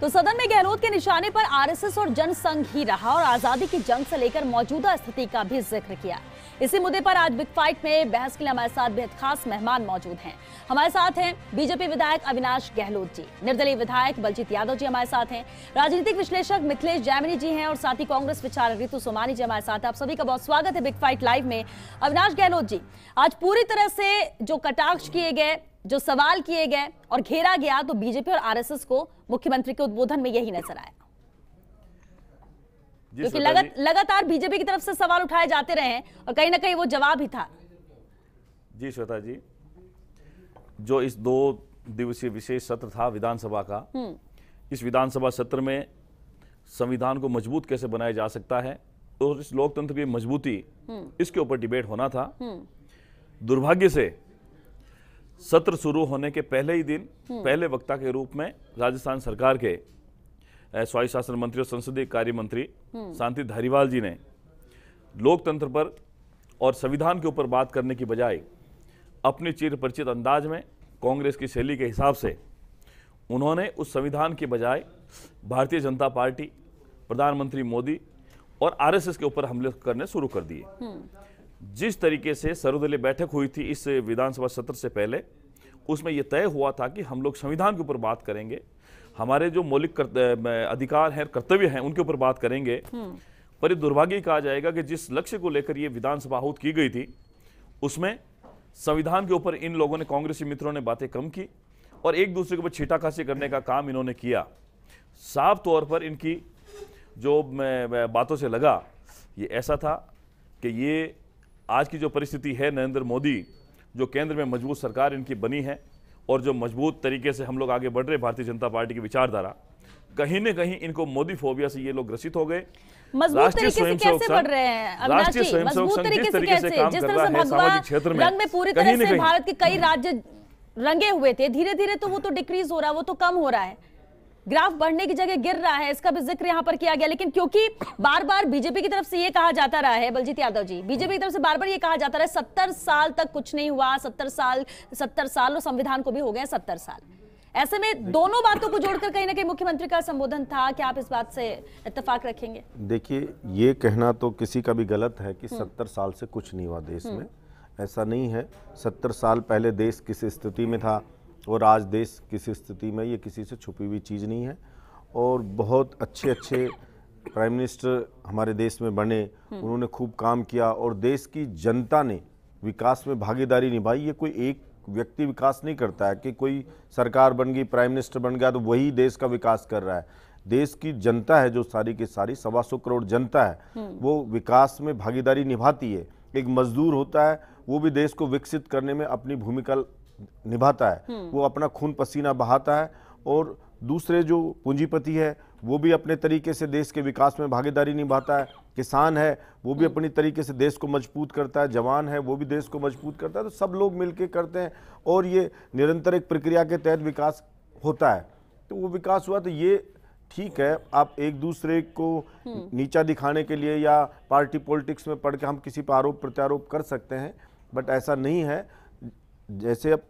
तो सदन में गहलोत के निशाने पर आरएसएस और जनसंघ ही रहा और आज़ादी की जंग से लेकर मौजूदा स्थिति का भी ज़िक्र किया। इसी मुद्दे पर आज बिग फाइट में बहस के लिए हमारे साथ बेहद खास मेहमान मौजूद हैं। हमारे साथ हैं बीजेपी विधायक अविनाश गहलोत जी, निर्दलीय विधायक बलजीत यादव जी हमारे साथ हैं, राजनीतिक विश्लेषक मिथिलेश जैमिनी जी हैं और साथ ही कांग्रेस विचारक रितु सोमानी जी हमारे साथ आप सभी का बहुत स्वागत है बिग फाइट लाइव में। अविनाश गहलोत जी, आज पूरी तरह से जो कटाक्ष किए गए जो सवाल किए गए और घेरा गया तो बीजेपी और आरएसएस को मुख्यमंत्री के उद्बोधन में यही नज़र आया। क्योंकि लगत, लगातार बीजेपी की तरफ़ से सवाल उठाए जाते रहे हैं और कहीं ना कहीं वो जवाब ही था। जी श्वेता जी जो इस दो दिवसीय विशेष सत्र था विधानसभा का इस विधानसभा सत्र में संविधान को मज़बूत कैसे बनाया जा सकता है और इस लोकतंत्र की मजबूती इसके ऊपर डिबेट होना था। दुर्भाग्य से सत्र शुरू होने के पहले ही दिन पहले वक्ता के रूप में राजस्थान सरकार के स्वायत्त शासन मंत्री और संसदीय कार्य मंत्री शांति धारीवाल जी ने लोकतंत्र पर और संविधान के ऊपर बात करने की बजाय अपनी चिर परिचित अंदाज में कांग्रेस की शैली के हिसाब से उन्होंने उस संविधान के बजाय भारतीय जनता पार्टी प्रधानमंत्री मोदी और आरएसएस के ऊपर हमले करने शुरू कर दिए। जिस तरीके से सर्वदलीय बैठक हुई थी इस विधानसभा सत्र से पहले उसमें यह तय हुआ था कि हम लोग संविधान के ऊपर बात करेंगे। हमारे जो मौलिक अधिकार हैं कर्तव्य हैं उनके ऊपर बात करेंगे। पर ये दुर्भाग्य कहा जाएगा कि जिस लक्ष्य को लेकर ये विधानसभा आहूत की गई थी उसमें संविधान के ऊपर इन लोगों ने कांग्रेसी मित्रों ने बातें कम की और एक दूसरे के ऊपर छीटाकाशी करने का काम इन्होंने किया। साफ़ तौर पर इनकी जो बातों से लगा ये ऐसा था कि ये आज की जो परिस्थिति है नरेंद्र मोदी जो केंद्र में मज़बूत सरकार इनकी बनी है और जो मज़बूत तरीके से हम लोग आगे बढ़ रहे भारतीय जनता पार्टी की विचारधारा कहीं न कहीं इनको मोदी फोबिया से ये लोग ग्रसित हो गए। मज़बूत राष्ट्रीय तरीके से स्वयंसेवक संघ- हैं राष्ट्रीय स्वयंसेवक संघ तरीके जिस से तरीके से काम कर रहा है सामाजिक क्षेत्र में? कहीं तरह से कहीं- भारत के कई राज्य रंगे हुए थे धीरे धीरे तो वो तो डिक्रीज हो रहा है वो तो कम हो रहा है। ग्राफ बढ़ने की जगह गिर रहा है इसका भी ज़िक्र यहाँ पर किया गया लेकिन क्योंकि बार बार बीजेपी की तरफ़ से ये कहा जाता रहा है बलजीत यादव जी बीजेपी की तरफ़ से बार बार ये कहा जाता रहा है सत्तर साल तक कुछ नहीं हुआ सत्तर साल सत्तर साल और संविधान को भी हो गए सत्तर साल। ऐसे में दोनों बातों को जोड़कर कहीं ना कहीं मुख्यमंत्री का संबोधन था क्या आप इस बात से इतफाक रखेंगे? देखिए ये कहना तो किसी का भी गलत है कि सत्तर साल से कुछ नहीं हुआ देश में। ऐसा नहीं है सत्तर साल पहले देश किस स्थिति में था और आज देश किस स्थिति में ये किसी से छुपी हुई चीज़ नहीं है और बहुत अच्छे अच्छे प्राइम मिनिस्टर हमारे देश में बने उन्होंने खूब काम किया और देश की जनता ने विकास में भागीदारी निभाई। ये कोई एक व्यक्ति विकास नहीं करता है कि कोई सरकार बन गई प्राइम मिनिस्टर बन गया तो वही देश का विकास कर रहा है। देश की जनता है जो सारी की सारी सवा सौ करोड़ जनता है वो विकास में भागीदारी निभाती है। एक मजदूर होता है वो भी देश को विकसित करने में अपनी भूमिका निभाता है वो अपना खून पसीना बहाता है और दूसरे जो पूंजीपति है वो भी अपने तरीके से देश के विकास में भागीदारी निभाता है किसान है वो भी अपनी तरीके से देश को मज़बूत करता है जवान है वो भी देश को मज़बूत करता है तो सब लोग मिलके करते हैं और ये निरंतर एक प्रक्रिया के तहत विकास होता है। तो वो विकास हुआ तो ये ठीक है आप एक दूसरे को नीचा दिखाने के लिए या पार्टी पॉलिटिक्स में पढ़ के हम किसी पर आरोप प्रत्यारोप कर सकते हैं बट ऐसा नहीं है। जैसे अब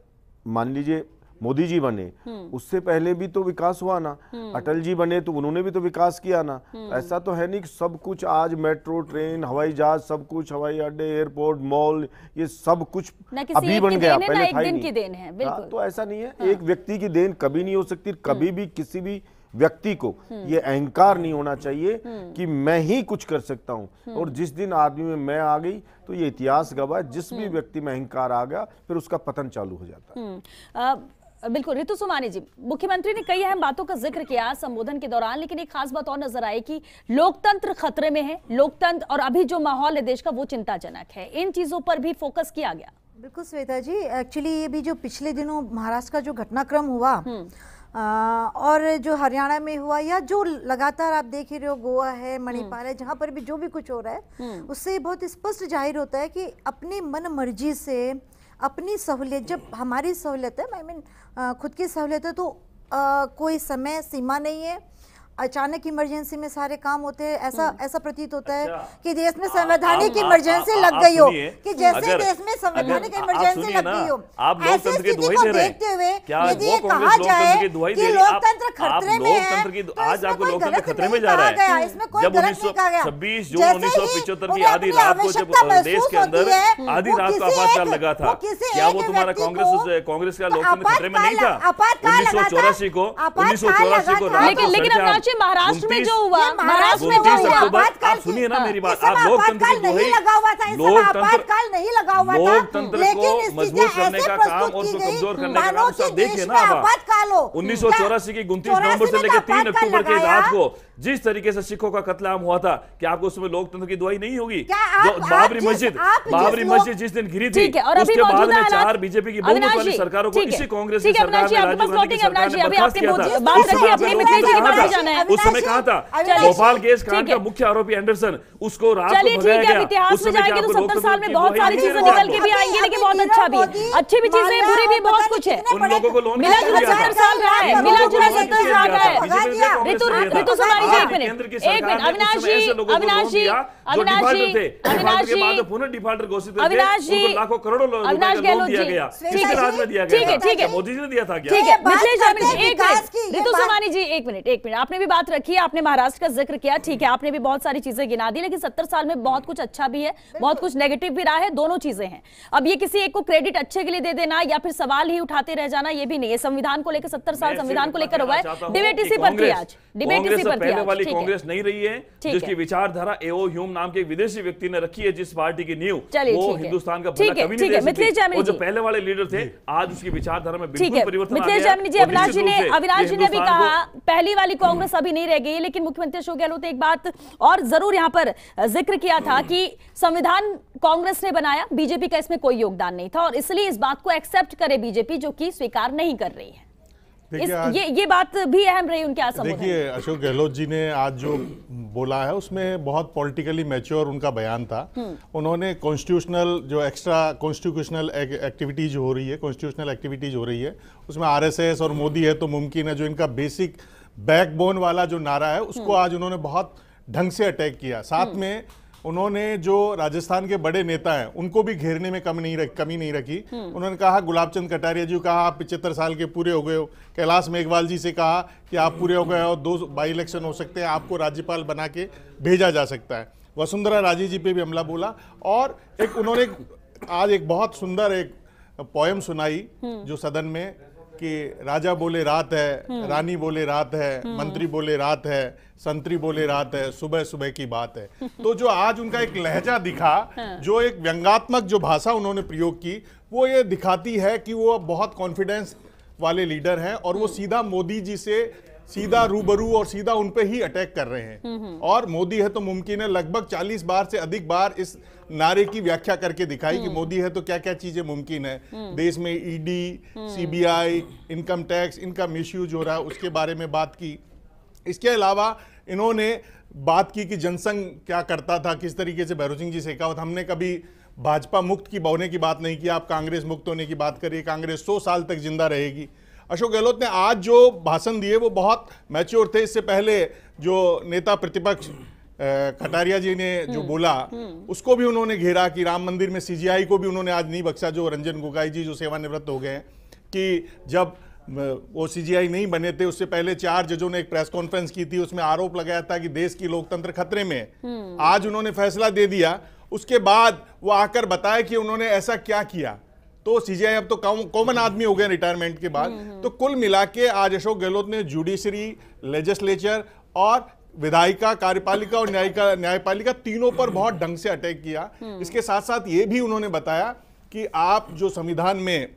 मान लीजिए मोदी जी बने उससे पहले भी तो विकास हुआ ना। अटल जी बने तो उन्होंने भी तो विकास किया ना। ऐसा तो है नहीं कि सब कुछ आज मेट्रो ट्रेन हवाई जहाज़ सब कुछ हवाई अड्डे एयरपोर्ट मॉल ये सब कुछ अभी बन गया है, पहले था ही नहीं। की देन है, बिल्कुल। हाँ, तो ऐसा नहीं है एक व्यक्ति की देन कभी नहीं हो सकती कभी भी किसी भी व्यक्ति को। ये अहंकार नहीं होना चाहिए कि मैं ही कुछ कर सकता हूँ। और जिस दिन आदमी में मैं आ गई तो ये इतिहास गवाह जिस भी व्यक्ति में अहंकार आ गया फिर उसका पतन चालू हो जाता है। हम्म, बिल्कुल रितु सुमानी जी मुख्यमंत्री ने कई अहम बातों का ज़िक्र किया संबोधन के दौरान लेकिन एक खास बात और नज़र आई कि लोकतंत्र खतरे में है। लोकतंत्र और अभी जो माहौल है देश का वो चिंताजनक है। इन चीज़ों पर भी फोकस किया गया। बिल्कुल श्वेता जी एक्चुअली ये भी जो पिछले दिनों महाराष्ट्र का जो घटनाक्रम हुआ आ, और जो हरियाणा में हुआ या जो लगातार आप देख ही रहे हो गोवा है मणिपाल है जहाँ पर भी जो भी कुछ हो रहा है उससे बहुत स्पष्ट ज़ाहिर होता है कि अपनी मन मर्ज़ी से अपनी सहूलियत जब हमारी सहूलियत है आई मीन खुद की सहूलियत है तो आ, कोई समय सीमा नहीं है। अचानक इमरजेंसी में सारे काम होते हैं ऐसा हम्म। ऐसा प्रतीत होता है अच्छा। कि देश में संवैधानिक इमरजेंसी लग गई हो कि जैसे देश में संवैधानिक इमरजेंसी लग गई हो आप ऐसी की स्थिति को। देखते हुए यदि ये कहा जाए की कि है? लोकतंत्र खतरे में है लोकतंत्र की- तो आज आपको लोकतंत्र खतरे में जा रहा है। इसमें कोई जब गलत नहीं कहा गया 26 जून जैसे ही 1975 की आधी रात को जब देश के अंदर आधी रात को आपातकाल लगा था क्या वो तुम्हारा कांग्रेस कांग्रेस का लोकतंत्र खतरे में नहीं था लगा था। 1984 को आपातकाल 1984 को लगा था। रात लेकिन को लेकिन जी महाराष्ट्र में जो हुआ महाराष्ट्र में जो हुआ, आप सुनिए ना मेरी बात। आप लोकतंत्र की नहीं लगा हुआ था लोकतंत्र आपातकाल नहीं लगा हुआ था। लोकतंत्र को लेकिन मज़बूत करने ऐसे का प्रस्तुत काम और की उसको कमज़ोर करने का काम सब देखिए ना आप। आपातकाल हो। उन्नीस सौ चौरासी की उनतीस 84 नवंबर से लेकर तीन अक्टूबर की। रात को जिस तरीके से सिखों का कत्लेआम हुआ था कि आपको उसमें लोकतंत्र की दुआई नहीं होगी? बाबरी मस्जिद बाबरी मस्जिद जिस दिन गिरी थी और उसके बाद में चार बीजेपी की बहुमत वाली सरकारों को इसी कांग्रेस की सरकार ने राजीव गांधी की है, सरकार ने बर्खास्त किया बहुत- था उस समय कहा था, अविनाश भोपाल केस कांड का मुख्य आरोपी एंडरसन उसको रात को ठीक भगाया है गया। इतिहास उस में जाएँगे तो सत्तर साल में बहुत सारी चीज़ें निकल के भी आएँगी लेकिन बहुत अच्छा भी है। अच्छी भी चीज़ें बुरी भी बहुत कुछ है। उन लोगों को लोन मिला जुला सत्तर? साल रहा है मिला जुला लोन सत्तर साल रहा है ऋतु। ऋतु सुमारी जी एक मिनट। एक मिनट अविनाश जी अविनाश जी अविनाश जी अविनाश डिफॉल्टर के जी। बाद पुनः डिफॉल्टर घोषित अविनाश जी उनको लाखों करोड़ों रुपए अविनाश लोन गहलोत दिया जी। गया। ठीक है राज में दिया गया ठीक है, ठीक है। मोदी जी ने दिया था क्या? ठीक है मिथिलेश जी अविनाश, एक मिनट ऋतु बात- जी एक मिनट एक मिनट आपने भी बात रखी है आपने महाराष्ट्र का ज़िक्र किया ठीक है आपने भी बहुत सारी चीज़ें गिना दी लेकिन सत्तर साल में बहुत कुछ अच्छा भी है बहुत कुछ नेगेटिव भी रहा है दोनों चीज़ें हैं। अब ये किसी एक को क्रेडिट अच्छे के लिए दे देना या फिर सवाल ही उठाते रह जाना ये भी नहीं है। संविधान को लेकर सत्तर साल संविधान को लेकर हुआ है डिबेट इसी पर थी आज डिबेट इसी पर थी वाली कांग्रेस नहीं रही है जिसकी विचारधारा एओ ह्यूम नाम के विदेशी व्यक्ति ने रखी है जिस पार्टी की नींव वो हिंदुस्तान का ठीक है, ठीक है, मिथिलेश जामिनी जो। पहले वाले लीडर थे आज उसकी विचारधारा में बिल्कुल परिवर्तन मिथिलेश गया जामिनी जी अविनाश जी ने अविनाश जी ने भी कहा पहली वाली कांग्रेस अभी नहीं रह गई है लेकिन मुख्यमंत्री अशोक गहलोत ने एक बात और ज़रूर यहाँ पर ज़िक्र किया था कि संविधान कांग्रेस ने बनाया बीजेपी का इसमें कोई योगदान नहीं था और इसलिए इस बात को एक्सेप्ट करे बीजेपी जो कि स्वीकार नहीं कर रही है। इस, ये ये बात भी अहम रही उनके आज देखिए अशोक गहलोत जी ने आज जो बोला है उसमें बहुत पॉलिटिकली मैच्योर उनका बयान था। उन्होंने कॉन्स्टिट्यूशनल जो एक्स्ट्रा कॉन्स्टिट्यूशनल एक्टिविटीज़ हो रही है कॉन्स्टिट्यूशनल एक्टिविटीज़ हो रही है उसमें आरएसएस और मोदी है तो मुमकिन है जो इनका बेसिक बैकबोन वाला जो नारा है उसको आज उन्होंने बहुत ढंग से अटैक किया। साथ में उन्होंने जो राजस्थान के बड़े नेता हैं उनको भी घेरने में कम नहीं रख कमी नहीं रखी। उन्होंने कहा गुलाब चंद कटारिया जी को कहा आप पिछहत्तर साल के पूरे हो गए हो। कैलाश मेघवाल जी से कहा कि आप पूरे हो गए हो दो बाई इलेक्शन हो सकते हैं आपको राज्यपाल बना के भेजा जा सकता है। वसुंधरा राजे जी पे भी हमला बोला। और एक उन्होंने आज एक बहुत सुंदर एक पोयम सुनाई जो सदन में कि राजा बोले रात है रानी बोले रात है मंत्री बोले रात है संतरी बोले रात है सुबह सुबह की बात है। तो जो आज उनका एक लहजा दिखा जो एक व्यंगात्मक जो भाषा उन्होंने प्रयोग की वो ये दिखाती है कि वो बहुत कॉन्फिडेंस वाले लीडर हैं और वो सीधा मोदी जी से सीधा रूबरू और सीधा उन पे ही अटैक कर रहे हैं। और मोदी है तो मुमकिन है लगभग 40 बार से अधिक बार इस नारे की व्याख्या करके दिखाई कि मोदी है तो क्या क्या चीज़ें मुमकिन है। देश में ईडी सीबीआई इनकम टैक्स इनका मिसयूज हो रहा है उसके बारे में बात की। इसके अलावा इन्होंने बात की कि जनसंघ क्या करता था किस तरीके से भैरव सिंह जी शेखावत हमने कभी भाजपा मुक्त की होने की बात नहीं की आप कांग्रेस मुक्त होने की बात करिए कांग्रेस सौ साल तक ज़िंदा रहेगी। अशोक गहलोत ने आज जो भाषण दिए वो बहुत मैच्योर थे। इससे पहले जो नेता प्रतिपक्ष कटारिया जी ने जो बोला उसको भी उन्होंने घेरा कि राम मंदिर में सीजीआई को भी उन्होंने आज नहीं बख्शा जो रंजन गोगाई जी जो सेवानिवृत्त हो गए हैं कि जब वो सीजीआई नहीं बने थे उससे पहले चार जजों ने एक प्रेस कॉन्फ्रेंस की थी उसमें आरोप लगाया था कि देश की लोकतंत्र खतरे में है। आज उन्होंने फैसला दे दिया। उसके बाद वो आकर बताया कि उन्होंने ऐसा क्या किया। तो सीजीआई अब तो कॉमन आदमी हो गए रिटायरमेंट के बाद। तो कुल मिला के आज अशोक गहलोत ने जुडिशरी लेजिस्लेचर और विधायिका कार्यपालिका और न्यायिका न्यायपालिका तीनों पर बहुत ढंग से अटैक किया। इसके साथ साथ ये भी उन्होंने बताया कि आप जो संविधान में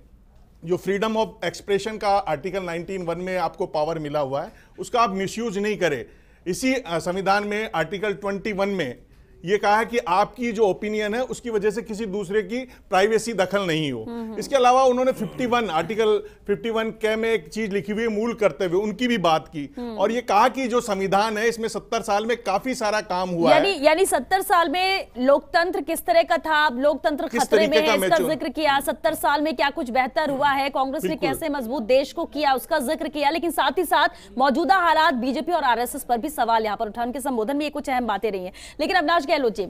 जो फ्रीडम ऑफ़ एक्सप्रेशन का आर्टिकल 19 वन में आपको पावर मिला हुआ है उसका आप मिसयूज नहीं करें। इसी संविधान में आर्टिकल 21 में ये कहा है कि आपकी जो ओपिनियन है उसकी वजह से किसी दूसरे की प्राइवेसी दखल नहीं हो। इसके अलावा उन्होंने 51 आर्टिकल 51 के में एक चीज़ लिखी हुई है मूल करते हुए उनकी भी बात की। और ये कहा कि जो संविधान है इसमें 70 साल में काफ़ी सारा काम हुआ यानी है। यानी सत्तर साल में लोकतंत्र किस तरह का था? अब लोकतंत्र खतरे में है इसका ज़िक्र किया। सत्तर साल में क्या कुछ बेहतर हुआ है? कांग्रेस ने कैसे मज़बूत देश को किया उसका ज़िक्र किया। लेकिन साथ ही साथ मौजूदा हालात बीजेपी और आरएसएस पर भी सवाल यहाँ पर उठा उनके संबोधन में ये कुछ अहम बातें रही है। लेकिन अविनाश गहलोत जी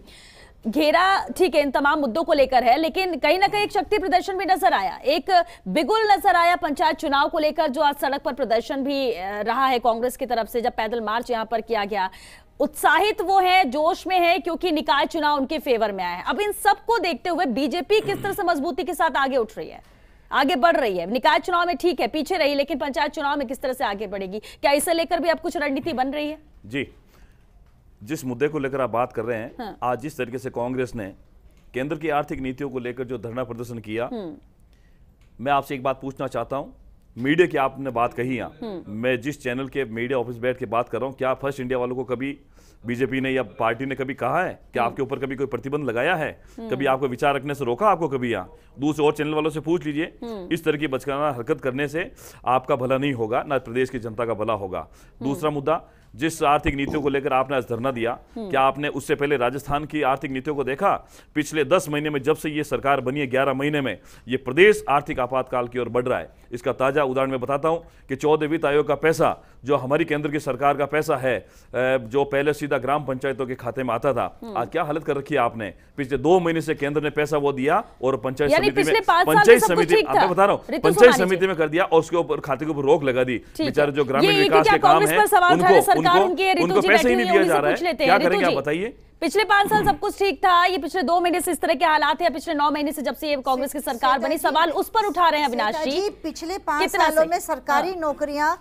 घेरा, ठीक है, इन तमाम मुद्दों को लेकर है, लेकिन कहीं ना कहीं एक शक्ति प्रदर्शन भी नज़र आया। एक बिगुल नज़र आया पंचायत चुनाव को लेकर, जो आज सड़क पर प्रदर्शन भी रहा है कांग्रेस की तरफ़ से, जब पैदल मार्च यहाँ पर किया गया। उत्साहित वो है, जोश में है, क्योंकि निकाय चुनाव उनके फेवर में आया है। अब इन सबको देखते हुए बीजेपी किस तरह से मजबूती के साथ आगे उठ रही है? आगे बढ़ रही है। निकाय चुनाव में ठीक है, पीछे रही, लेकिन पंचायत चुनाव में किस तरह से आगे बढ़ेगी? क्या इसे लेकर भी अब कुछ रणनीति बन रही है? जी। जिस मुद्दे को लेकर आप बात कर रहे हैं हाँ। आज जिस तरीके से कांग्रेस ने केंद्र की आर्थिक नीतियों को लेकर जो धरना प्रदर्शन किया मैं आपसे एक बात पूछना चाहता हूँ। मीडिया की आपने बात कही यहाँ मैं जिस चैनल के मीडिया ऑफ़िस बैठ के बात कर रहा हूँ क्या फ़र्स्ट इंडिया वालों को कभी बीजेपी ने या पार्टी ने कभी कहा है कि आपके ऊपर कभी कोई प्रतिबंध लगाया है? कभी आपको विचार रखने से रोका आपको कभी यहाँ? दूसरे और चैनल वालों से पूछ लीजिए। इस तरह की बचकाना हरकत करने से आपका भला नहीं होगा ना प्रदेश की जनता का भला होगा। दूसरा मुद्दा जिस आर्थिक नीतियों को लेकर आपने आज धरना दिया क्या आपने उससे पहले राजस्थान की आर्थिक नीतियों को देखा? पिछले दस महीने में जब से ये सरकार बनी है ग्यारह महीने में ये प्रदेश आर्थिक आपातकाल की ओर बढ़ रहा है। इसका ताज़ा उदाहरण मैं बताता हूँ कि चौदह वित्त आयोग का पैसा जो हमारी केंद्र की सरकार का पैसा है जो पहले सीधा ग्राम पंचायतों के खाते में आता था आज क्या हालत कर रखी है आपने? पिछले दो महीने से केंद्र ने पैसा वो दिया और पंचायत समिति में पंचायत समिति मैं बता रहा हूँ पंचायत समिति में कर दिया और उसके ऊपर खाते के ऊपर रोक लगा दी। बेचारे जो ग्रामीण विकास के काम है उनको है, पैसे ही नहीं दिया जा रहा है। क्या करेंगे आप बताइए। पिछले पाँच साल सब कुछ ठीक था ये पिछले दो महीने से इस तरह के हालात है पिछले नौ महीने से जब से ये कांग्रेस की सरकार बनी सवाल उस पर उठा रहे हैं अविनाश जी। पिछले पाँच सालों में सरकारी नौकरियाँ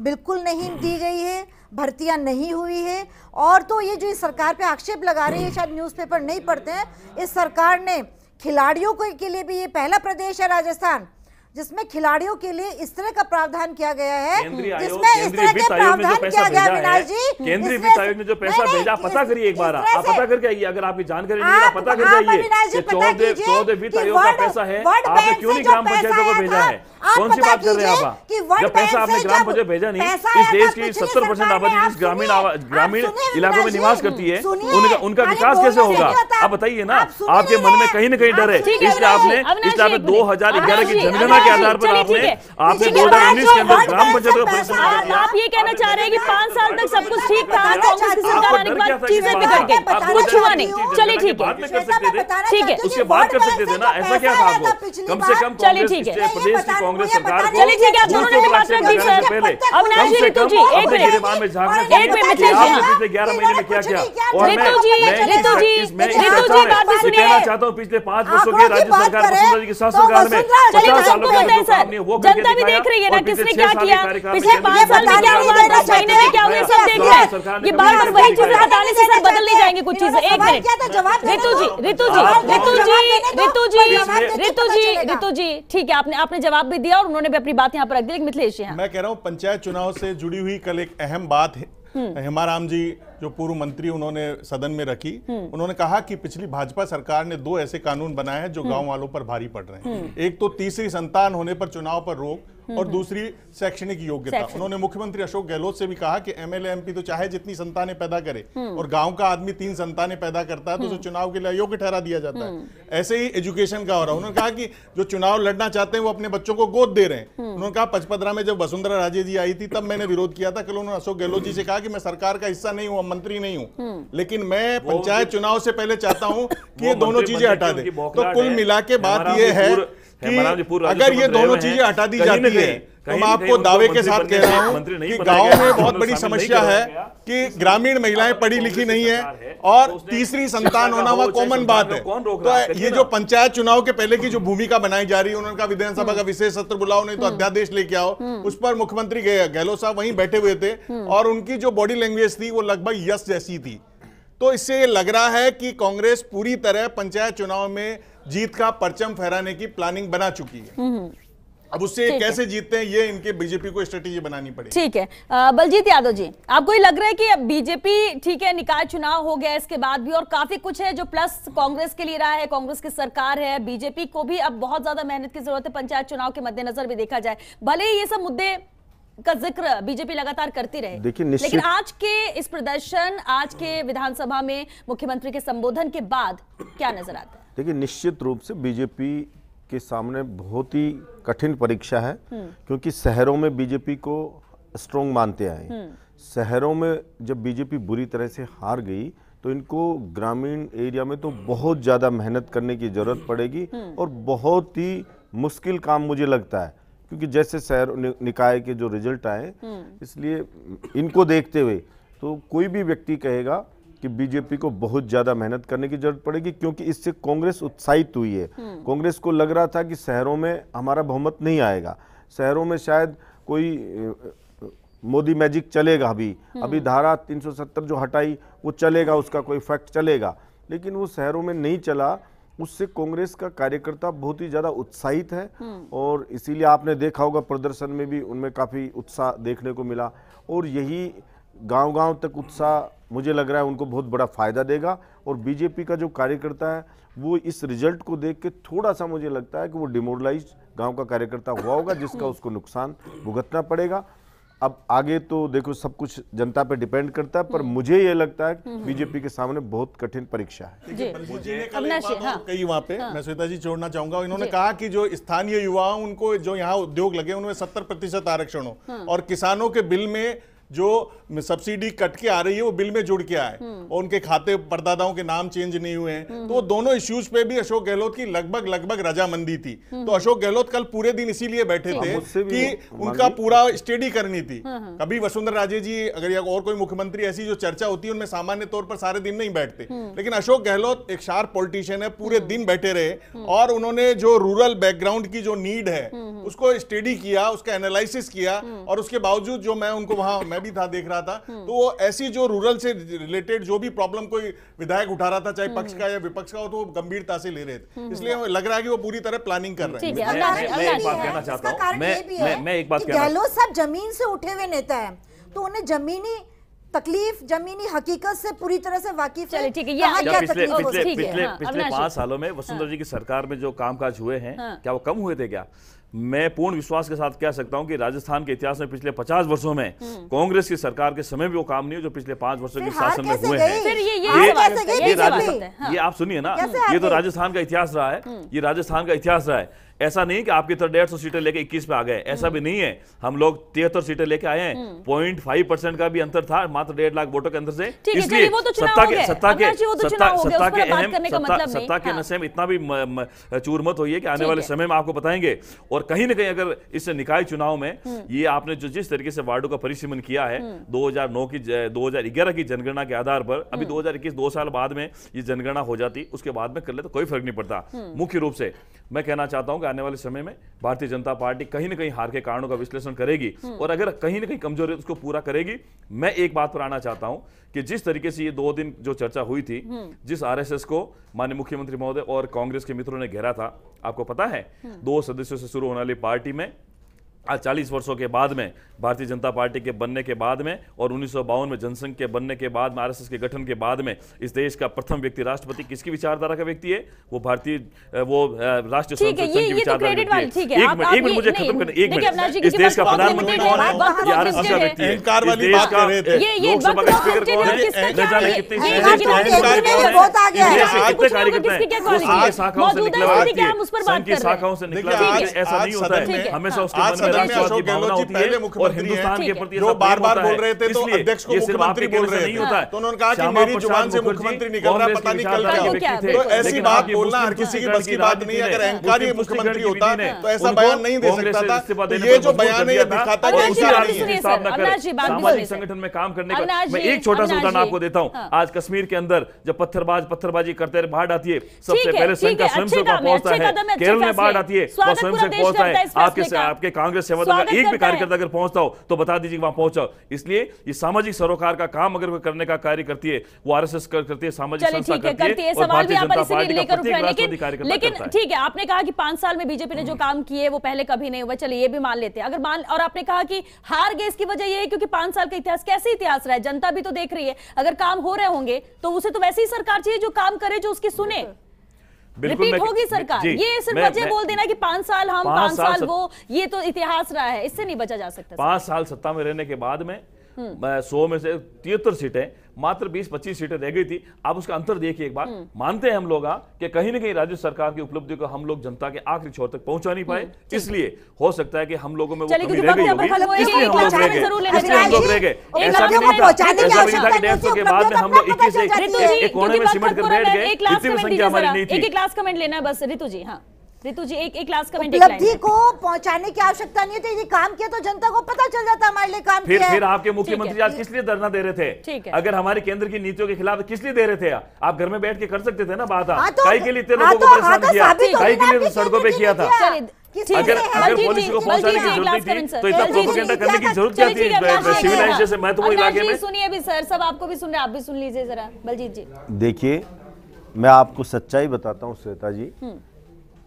बिल्कुल नहीं दी गई है भर्तियाँ नहीं हुई है और तो ये जो इस सरकार पे आक्षेप लगा रही है शायद न्यूज़पेपर नहीं पढ़ते हैं इस सरकार ने खिलाड़ियों को लिए भी ये पहला प्रदेश है राजस्थान जिसमें खिलाड़ियों के लिए इस तरह का प्रावधान किया गया है जिसमें इस तरह के प्रावधान पैसा किया गया भेजा है जी केंद्रीय वित्त आयोग ने जो पैसा भेजा पता करिए एक बार आप पता करके आइए अगर आपकी जानकारी नहीं आप पता करके कर जाइए पता चौदह चौदह वित्त आयोग का पैसा है आपने क्यों नहीं ग्राम पंचायतों को भेजा है? कौन सी बात कर रहे हैं आप? जब पैसा आपने ग्राम पंचायत भेजा नहीं इस देश की सत्तर परसेंट आबादी जिस ग्रामीण ग्रामीण इलाकों में निवास करती है उनका उनका विकास कैसे होगा? आप बताइए ना आपके मन में कहीं ना कहीं डर है। इसलिए आपने इसलिए आपने दो हज़ार ग्यारह की जनगणना के आधार पर आपने आपने दो हज़ार उन्नीस के अंदर ग्राम पंचायतों का परिश्रम आप ये कहना चाह रहे हैं कि पाँच साल तक सब कुछ ठीक था कांग्रेस की सरकार आने के बाद आपको डर चीज़ें बिगड़ गई। कुछ हुआ नहीं। चलिए ठीक है ठीक है, उसके बाद कर सकते थे ना ऐसा क्या था आपको कम से कम चलिए, ठीक है। प्रदेश की कांग्रेस सरकार को। पहले ग्यारह महीने में क्या किया? और मैं। कहना चाहता हूँ पिछले पाँच वर्षों के राज्य सरकार वसुंधरा जी के तो शासनकाल में पचास तो सालों के वो जनता भी देख रही है ना किसने क्या किया? पिछले पाँच साल में सरकार क्या ने हुआ? दस महीने में क्या हुआ? सब देख रहे हैं। ये बार बार वही चीज़ें हटाने से सर बदल नहीं जाएँगे कुछ चीज़ें। एक मिनट। देने ऋतु जी जी जी जी पता जी जी ठीक है आपने आपने जवाब भी दिया और उन्होंने भी अपनी बात यहाँ पर रख दी लेकिन मिथिलेश जी हाँ। मैं कह रहा हूँ पंचायत चुनाव से जुड़ी हुई कल एक अहम बात है। हेमाराम जी जो पूर्व मंत्री उन्होंने सदन में रखी उन्होंने कहा कि पिछली भाजपा सरकार ने दो ऐसे कानून बनाए हैं जो गाँव वालों पर भारी पड़ रहे हैं। एक तो तीसरी संतान होने पर चुनाव पर रोक और दूसरी शैक्षणिक योग्यता। उन्होंने मुख्यमंत्री अशोक गहलोत से भी कहा कि एमएलए एमपी तो चाहे जितनी संतानें पैदा करे और गाँव का आदमी तीन संतानें पैदा करता है तो उसे चुनाव के लिए अयोग्य ठहरा दिया जाता है। ऐसे ही एजुकेशन का हो रहा है। उन्होंने कहा कि जो चुनाव लड़ना चाहते हैं वो अपने बच्चों को गोद दे रहे हैं। उन्होंने कहा पचपदरा में जब वसुंधरा राजे जी आई थी तब मैंने विरोध किया था। कल उन्होंने अशोक गहलोत जी से कहा कि मैं सरकार का हिस्सा नहीं हूँ मंत्री नहीं हूँ। लेकिन मैं पंचायत चुनाव से पहले चाहता हूँ कि ये दोनों चीज़ें हटा दे। तो कुल मिला के बात यह है अगर ये दोनों चीज़ें हटा दी जाती है तो मैं आपको दावे के साथ कह रहा हूँ कि गाँव में बहुत बड़ी समस्या है कि ग्रामीण महिलाएँ पढ़ी लिखी नहीं है और तीसरी संतान होना वह कॉमन बात है? तो ये जो पंचायत चुनाव के पहले की जो भूमिका बनाई जा रही है उन्होंने कहा विधानसभा का विशेष सत्र बुलाओ नहीं तो अध्यादेश लेके आओ। उस पर मुख्यमंत्री गहलोत साहब वहीं बैठे हुए थे और उनकी जो बॉडी लैंग्वेज थी वो लगभग यस जैसी थी। तो इससे ये लग रहा है कि कांग्रेस पूरी तरह पंचायत चुनाव में जीत का परचम फहराने की प्लानिंग बना चुकी है। अब उससे ठीक है। कैसे जीतते हैं ये इनके बीजेपी को स्ट्रेटेजी बनानी पड़ेगी। ठीक है। बलजीत यादव जी आपको ये लग रहा है कि अब बीजेपी ठीक है निकाय चुनाव हो गया इसके बाद भी और काफ़ी कुछ है जो प्लस कांग्रेस के लिए रहा है कांग्रेस की सरकार है बीजेपी को भी अब बहुत ज़्यादा मेहनत की ज़रूरत है पंचायत चुनाव के मद्देनजर भी देखा जाए। भले ही ये सब मुद्दे का ज़िक्र बीजेपी लगातार करती रहे देखिए, लेकिन आज के इस प्रदर्शन आज के विधानसभा में मुख्यमंत्री के संबोधन के बाद क्या नज़र आता है? देखिए निश्चित रूप से बीजेपी के सामने बहुत ही कठिन परीक्षा है क्योंकि शहरों में बीजेपी को स्ट्रोंग मानते आए। शहरों में जब बीजेपी बुरी तरह से हार गई तो इनको ग्रामीण एरिया में तो बहुत ज़्यादा मेहनत करने की ज़रूरत पड़ेगी और बहुत ही मुश्किल काम मुझे लगता है क्योंकि जैसे शहर नि- निकाय के जो रिज़ल्ट आए इसलिए इनको देखते हुए तो कोई भी व्यक्ति कहेगा कि बीजेपी को बहुत ज़्यादा मेहनत करने की ज़रूरत पड़ेगी क्योंकि इससे कांग्रेस उत्साहित हुई है। कांग्रेस को लग रहा था कि शहरों में हमारा बहुमत नहीं आएगा। शहरों में शायद कोई मोदी मैजिक चलेगा अभी अभी धारा 370 जो हटाई वो चलेगा उसका कोई इफ़ेक्ट चलेगा। लेकिन वो शहरों में नहीं चला उससे कांग्रेस का कार्यकर्ता बहुत ही ज़्यादा उत्साहित है। और इसीलिए आपने देखा होगा प्रदर्शन में भी उनमें काफ़ी उत्साह देखने को मिला। और यही गांव-गांव तक उत्साह मुझे लग रहा है उनको बहुत बड़ा फ़ायदा देगा और बीजेपी का जो कार्यकर्ता है वो इस रिज़ल्ट को देख के थोड़ा सा मुझे लगता है कि वो डिमोरलाइज गाँव का कार्यकर्ता हुआ होगा जिसका उसको नुकसान भुगतना पड़ेगा। अब आगे तो देखो सब कुछ जनता पे डिपेंड करता है पर मुझे ये लगता है बीजेपी के सामने बहुत कठिन परीक्षा है। बात हाँ। वहाँ पे मैं श्वेता जी छोड़ना चाहूँगा इन्होंने कहा कि जो स्थानीय युवा हैं, उनको जो यहाँ उद्योग लगे उनमें सत्तर प्रतिशत आरक्षण हो। और किसानों के बिल में जो सब्सिडी कट के आ रही है वो बिल में जुड़ के आए। और उनके खाते परदादाओं के नाम चेंज नहीं हुए हैं। तो दोनों इश्यूज़ पे भी अशोक गहलोत की लगभग लगभग रजामंदी थी। तो अशोक गहलोत कल पूरे दिन इसीलिए बैठे थे कि उनका पूरा स्टडी करनी थी। कभी वसुंधरा राजे जी अगर या और कोई मुख्यमंत्री ऐसी जो चर्चा होती है उनमें सामान्य तौर पर सारे दिन नहीं बैठते। लेकिन अशोक गहलोत एक शार्प पॉलिटिशियन है पूरे दिन बैठे रहे। और उन्होंने जो रूरल बैकग्राउंड की जो नीड है उसको स्टडी किया उसका एनालिसिस किया और उसके बावजूद जो मैं उनको वहाँ मैं भी था देख रहा था। तो वो ऐसी जो रूरल से रिलेटेड जो भी प्रॉब्लम कोई विधायक उठा रहा था चाहे पक्ष का या विपक्ष का हो तो गंभीरता से ले रहे थे। इसलिए लग रहा है कि वो पूरी तरह प्लानिंग कर रहे हैं। है मैं- एक बात कहना चाहता हूँ। मैं ये भी मैं है मैं एक बात गहलोत साहब ज़मीन से उठे हुए नेता हैं। तो उन्हें जमीनी तकलीफ़ जमीनी हकीकत से पूरी तरह से वाकिफ चलिए, ठीक है, ये क्या पिछले तकलीफ़ पिछले पिछले हाँ, पिछले पाँच सालों में वसुंधरा जी की सरकार में जो कामकाज हुए हैं हाँ। क्या वो कम हुए थे क्या? मैं पूर्ण विश्वास के साथ कह सकता हूँ कि राजस्थान के इतिहास में पिछले 50 वर्षों में कांग्रेस की सरकार के समय भी वो काम नहीं है जो पिछले पाँच वर्षों के शासन में हुए हैं। ये है, ये आप सुनिए ना ये तो राजस्थान का इतिहास रहा है ये राजस्थान का इतिहास रहा है। ऐसा नहीं कि आपकी तरह डेढ़ सौ सीटें लेके 21 पे आ गए ऐसा भी नहीं है। हम लोग तिहत्तर सीटें लेके आए हैं। पॉइंट फाइव परसेंट का भी अंतर था मात्र डेढ़ लाख वोटों के अंतर से। है, वो तो सत्ता के सत्ता के तो सत्ता चुनाव हो गए, सत्ता उस के अहम सत्ता मतलब सत्ता के हाँ। नशे में इतना भी चूर मत होइए कि आने वाले समय में आपको बताएँगे। और कहीं ना कहीं अगर इस निकाय चुनाव में ये आपने जो जिस तरीके से वार्डों का परिसीमन किया है 2009 की ज- 2011 की जनगणना के आधार पर अभी 2021 दो साल बाद में ये जनगणना हो जाती उसके बाद में कर ले तो कोई फ़र्क नहीं पड़ता। मुख्य रूप से मैं कहना चाहता हूँ कि आने वाले समय में भारतीय जनता पार्टी कहीं ना कहीं हार के कारणों का विश्लेषण करेगी और अगर कहीं ना कहीं कमज़ोरी उसको पूरा करेगी मैं एक बात पर आना चाहता हूँ कि जिस तरीके से ये दो दिन जो चर्चा हुई थी जिस आरएसएस को माननीय मुख्यमंत्री महोदय और कांग्रेस के मित्रों ने घेरा था आपको पता है दो सदस्यों से शुरू होने वाली पार्टी में आज चालीस वर्षों के बाद में भारतीय जनता पार्टी के बनने के बाद में और उन्नीस सौ बावन में जनसंघ के बनने के बाद में आरएसएस के गठन के बाद में इस देश का प्रथम व्यक्ति राष्ट्रपति किसकी विचारधारा का व्यक्ति है? वो भारतीय वो राष्ट्रीय संसद संघ की तो विचारधारा व्यक्ति है। एक मिनट मुझे खत्म करने एक मिनट। इस देश का प्रधानमंत्री कौन है, आरएसएस का व्यक्ति है। अहंकार वाली इस बात देश का कर रहे थे। ये- ये लोकसभा का स्पीकर कौन है, न जाने? कितनी कितने कार्यकर्ता हैं? शाखाओं से निकला क्या है, हम उस पर संघ की कर रहे हैं। शाखाओं से निकला व्यक्ति ऐसा नहीं होता है। हमेशा उसके मन में सदन में अशोक गहलोत जी पहले मुख्यमंत्री हैं। के प्रति जो बार-बार बोल रहे थे, तो अध्यक्ष को मुख्यमंत्री आपके बोल रहे थे। तो उन्होंने कहा कि मेरी ज़ुबान से मुख्यमंत्री निकल रहा पता नहीं कल क्या के है। व्यक्ति थे। तो ऐसी बात बोलना हर किसी की बस की बात नहीं अगर अहंकार ही मुख्यमंत्री होता, तो ऐसा बयान नहीं दे सकता था। ये जो बयान है, ये दिखाता कि सामाजिक संगठन में काम करने का मैं एक छोटा सा उदाहरण आपको देता हूँ हाँ। आज कश्मीर के अंदर जब पत्थरबाज पत्थरबाजी करते रहे बाढ़ आती है सबसे पहले संघ का स्वयं सेवक पहुँचता है केरल में बाढ़ आती है वो स्वयं पहुँचता है आपके आपके कांग्रेस सेवा स्वागत अगर एक भी कार्यकर्ता अगर पहुँचता हो तो बता दीजिए वहाँ पहुंचाओ इसलिए ये सामाजिक सरोकार का काम अगर कोई करने का कार्य करती है वो आरएसएस कर, करती है सामाजिक संस्था करती है सवाल भी का लेकर उठ रहे हैं लेकिन ठीक है आपने कहा कि पाँच साल में बीजेपी ने जो काम किए वो पहले कभी नहीं हुआ चलिए ये भी मान लेते हैं। अगर मान और आपने कहा कि हार गए इसकी वजह ये है क्योंकि पाँच साल का इतिहास कैसे इतिहास रहा है? जनता भी तो देख रही है। अगर काम हो रहे होंगे तो उसे तो वैसे ही सरकार चाहिए जो काम करे जो उसकी सुने। रिपीट मैं- होगी सरकार। ये सिर्फ़ वजह बोल देना कि पाँच साल हम पाँच पाँच साल साल वो ये तो इतिहास रहा है इससे नहीं बचा जा सकता पाँच साल सत्ता में रहने के बाद में सौ में से तिहत्तर सीटें मात्र 20-25 सीटें रह गई थी। आप उसका अंतर देखिए एक बार। मानते हैं हम लोग हाँ, कि कहीं ना कहीं राज्य सरकार की उपलब्धि को हम लोग जनता के आखिरी छोर तक पहुँचा नहीं पाए। इसलिए हो सकता है कि हम लोगों में वो कमी रह गई होगी। इसलिए हम लोग रह गए। इसलिए हम लोग रह गए। ऐसा भी नहीं था ऐसा भी नहीं था कि डेढ़ सौ के बाद में हम लोग इक्कीस एक कोने में सिमट कर बैठ गए। इतनी संख्या हमारी नहीं थी। एक लास्ट कमेंट लेना है बस रितु जी हाँ। रितु जी एक एक लास्ट कमेंट उपलब्धि को पहुँचाने की आवश्यकता नहीं थी यदि काम किया तो जनता को पता चल जाता हमारे लिए काम फिर किया फिर आपके मुख्यमंत्री आज किस लिए धरना दे रहे थे? ठीक है। अगर हमारे केंद्र की नीतियों के खिलाफ किस लिए दे रहे थे? आप घर में बैठ के कर सकते थे ना बात हाँ। आप तो- काई के लिए इतने हाँ लोगों तो- को हाँ परेशान तो किया। साबित हो। काई गया के लिए सड़कों पे केंद्र किया था। अगर अगर पुलिस को पहुँचाने की ज़रूरत नहीं थी तो इतना प्रोपेगेंडा करने की ज़रूरत क्या थी? अविनाश जी, सिविल हाँ। से मैं तो वो अविनाश इलाके में। सुनिए भी सर सब आपको भी सुन रहे आप भी सुन लीजिए जरा बलजीत जी। देखिए मैं आपको सच्चाई बताता हूँ श्वेता जी।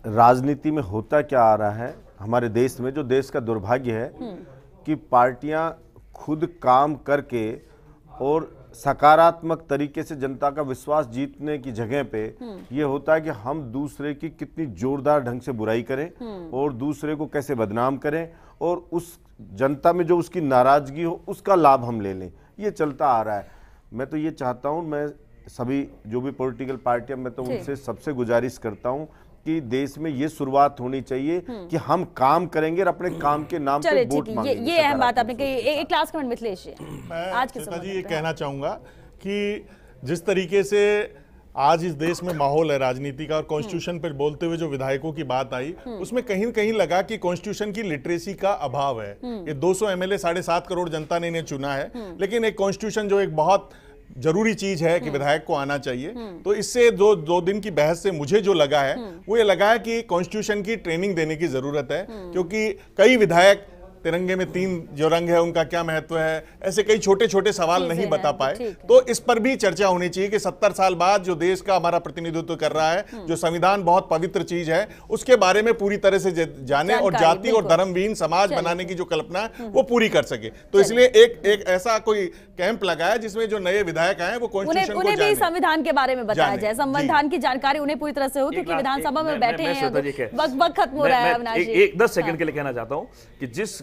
राजनीति में होता क्या आ रहा है? हमारे देश में जो देश का दुर्भाग्य है कि पार्टियाँ खुद काम करके और सकारात्मक तरीके से जनता का विश्वास जीतने की जगह पे ये होता है कि हम दूसरे की कितनी जोरदार ढंग से बुराई करें और दूसरे को कैसे बदनाम करें और उस जनता में जो उसकी नाराज़गी हो उसका लाभ हम ले लें। ये चलता आ रहा है। मैं तो ये चाहता हूँ मैं सभी जो भी पॉलिटिकल पार्टियाँ मैं तो उनसे सबसे गुजारिश करता हूँ कि देश में ये शुरुआत होनी चाहिए कि हम काम करेंगे और अपने काम के नाम पे वोट ये मांगेंगे। ये अहम बात आपने कही। एक लास्ट कमेंट मिथिलेश आज के जी ये। कहना चाहूँगा कि जिस तरीके से आज इस देश में माहौल है राजनीति का और कॉन्स्टिट्यूशन पर बोलते हुए जो विधायकों की बात आई उसमें कहीं न कहीं लगा कि कॉन्स्टिट्यूशन की लिटरेसी का अभाव है। ये 200 एमएलए साढ़े सात करोड़ जनता ने इन्हें चुना है। लेकिन एक कॉन्स्टिट्यूशन जो एक बहुत ज़रूरी चीज़ है कि विधायक को आना चाहिए। तो इससे दो दो दिन की बहस से मुझे जो लगा है वो ये लगा है कि कॉन्स्टिट्यूशन की ट्रेनिंग देने की ज़रूरत है क्योंकि कई विधायक तिरंगे में तीन जो रंग है उनका क्या महत्व है? ऐसे कई छोटे छोटे सवाल नहीं बता पाए। तो इस पर भी चर्चा होनी चाहिए कि सत्तर साल बाद जो देश का हमारा प्रतिनिधित्व कर रहा है जो संविधान बहुत पवित्र चीज़ है उसके बारे में पूरी तरह से जाने और जाति और बिल्कुल। धर्मविहीन समाज बनाने की जो कल्पना है वो पूरी कर सके। तो इसलिए एक एक ऐसा कोई कैंप लगाया जिसमें जो नए विधायक आए वो उन्हें उन्हें भी संविधान के बारे में बताया जाए। संविधान की जानकारी उन्हें पूरी तरह से हो क्योंकि विधानसभा में बैठे हैं वक्त वक्त खत्म हो रहा है एक, दस सेकंड के लिए कहना चाहता हूँ कि जिस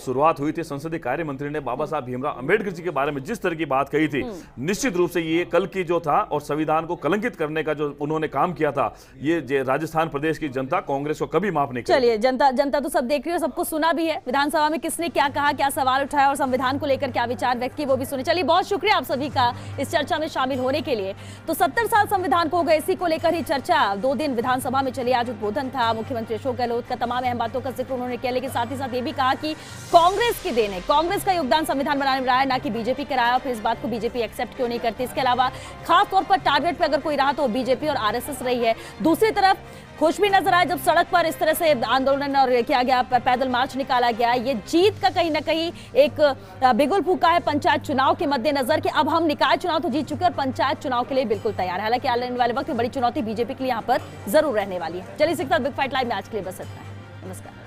शुरुआत हुई थी। संसदीय कार्य मंत्री ने बाबा साहब भीमराव अंबेडकर जी के बारे में जिस तरह की बात कही थी निश्चित रूप से ये कल की जो था और संविधान को कलंकित करने का जो उन्होंने काम किया था ये राजस्थान प्रदेश की जनता कांग्रेस को कभी माफ़ नहीं चलिए जनता जनता तो सब देख रही है सबको सुना भी है विधानसभा में किसने क्या कहा क्या सवाल उठाया और संविधान को लेकर क्या विचार व्यक्त किए वो भी सुने। चलिए बहुत शुक्रिया आप सभी का इस चर्चा में शामिल होने के लिए। तो सत्तर साल संविधान को हो गए इसी को लेकर ही चर्चा। दो दिन विधानसभा में चली आज उद्बोधन था। मुख्यमंत्री अशोक गहलोत का तमाम अहम बातों का ज़िक्र उन्होंने किया लेकिन साथ ही साथ ये भी कहा कि कांग्रेस की देन है। कांग्रेस का योगदान संविधान बनाने में रहा है, ना कि बीजेपी का रहा है और फिर इस बात को बीजेपी एक्सेप्ट क्यों नहीं करती? इसके अलावा खास तौर पर टारगेट पे अगर कोई रहा तो बीजेपी और आरएसएस रही है। दूसरी तरफ़, खुश भी नज़र आया जब सड़क पर इस तरह से आंदोलन और किया गया पैदल मार्च निकाला गया। ये जीत का कहीं ना कहीं एक बिगुल फूका है पंचायत चुनाव के मद्देनजर कि अब हम निकाय चुनाव तो जीत चुके और पंचायत चुनाव के लिए बिल्कुल तैयार है। हालाँकि आने वाले वक्त में बड़ी चुनौती बीजेपी के लिए यहाँ पर ज़रूर रहने वाली है। चलिए इसी साथ बिग फाइट लाइव में आज के लिए बस इतना है। नमस्कार।